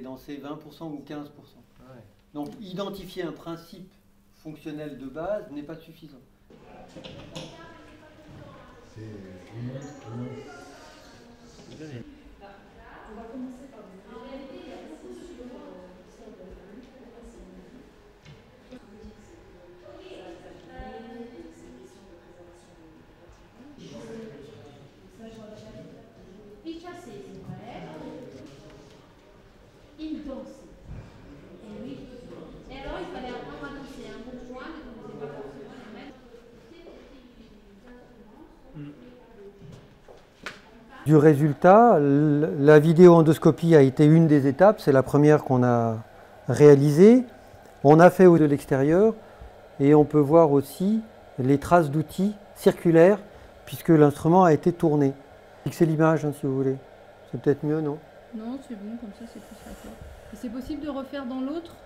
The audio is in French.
danser 20% ou 15%. Donc identifier un principe fonctionnel de base n'est pas suffisant. Du résultat, la vidéo-endoscopie a été une des étapes, c'est la première qu'on a réalisée. On a fait de l'extérieur et on peut voir aussi les traces d'outils circulaires puisque l'instrument a été tourné. Fixez l'image hein, si vous voulez. C'est peut-être mieux, non? Non, c'est bon, comme ça c'est plus facile. Et c'est possible de refaire dans l'autre?